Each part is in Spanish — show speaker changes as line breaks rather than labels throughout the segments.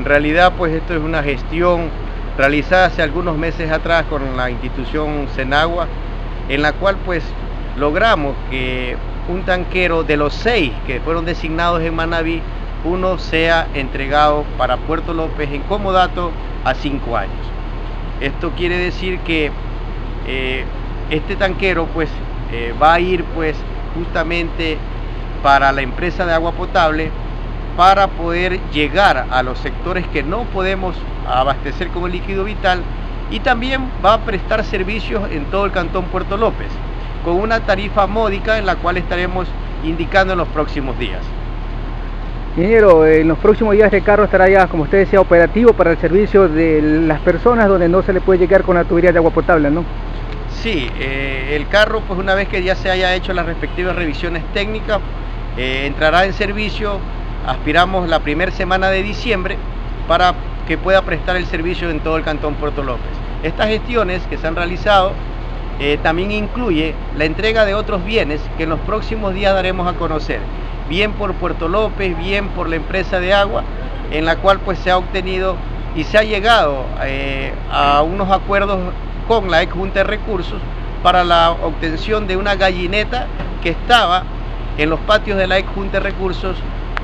En realidad, pues esto es una gestión realizada hace algunos meses atrás con la institución Senagua, en la cual pues logramos que un tanquero de los seis que fueron designados en Manabí, uno sea entregado para Puerto López en comodato a cinco años. Esto quiere decir que eh, este tanquero pues eh, va a ir pues justamente para la empresa de agua potable para poder llegar a los sectores que no podemos abastecer con el líquido vital y también va a prestar servicios en todo el cantón Puerto López con una tarifa módica en la cual estaremos indicando en los próximos días.
Ingeniero, en los próximos días el carro estará ya, como usted decía, operativo para el servicio de las personas donde no se le puede llegar con la tubería de agua potable, ¿no?
Sí, eh, el carro, pues una vez que ya se haya hecho las respectivas revisiones técnicas, eh, entrará en servicio, aspiramos la primera semana de diciembre para que pueda prestar el servicio en todo el Cantón Puerto López. Estas gestiones que se han realizado eh, también incluye la entrega de otros bienes que en los próximos días daremos a conocer, bien por Puerto López, bien por la empresa de agua, en la cual pues se ha obtenido y se ha llegado a unos acuerdos con la ex Junta de Recursos para la obtención de una gallineta que estaba en los patios de la ex Junta de Recursos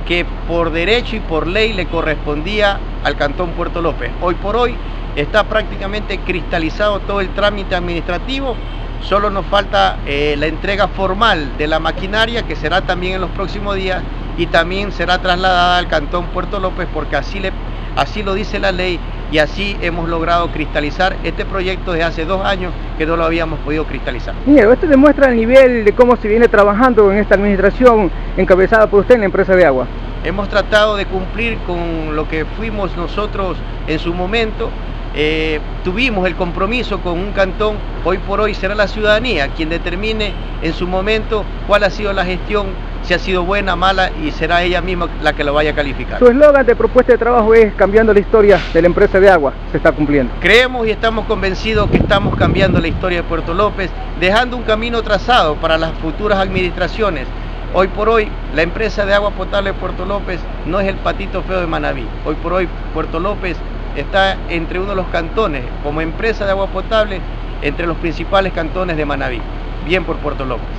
que por derecho y por ley le correspondía al Cantón Puerto López. Hoy por hoy está prácticamente cristalizado todo el trámite administrativo, solo nos falta eh, la entrega formal de la maquinaria que será también en los próximos días y también será trasladada al Cantón Puerto López porque así, le, así lo dice la ley y así hemos logrado cristalizar este proyecto desde hace dos años que no lo habíamos podido cristalizar.
Mira, esto demuestra el nivel de cómo se viene trabajando en esta administración encabezada por usted en la empresa de agua.
Hemos tratado de cumplir con lo que fuimos nosotros en su momento, eh, tuvimos el compromiso con un cantón, hoy por hoy será la ciudadanía quien determine en su momento cuál ha sido la gestión si ha sido buena, mala y será ella misma la que lo vaya a calificar.
Su eslogan de propuesta de trabajo es cambiando la historia de la empresa de agua, se está cumpliendo.
Creemos y estamos convencidos que estamos cambiando la historia de Puerto López, dejando un camino trazado para las futuras administraciones. Hoy por hoy, la empresa de agua potable de Puerto López no es el patito feo de Manabí. Hoy por hoy, Puerto López está entre uno de los cantones, como empresa de agua potable, entre los principales cantones de Manabí. Bien por Puerto López.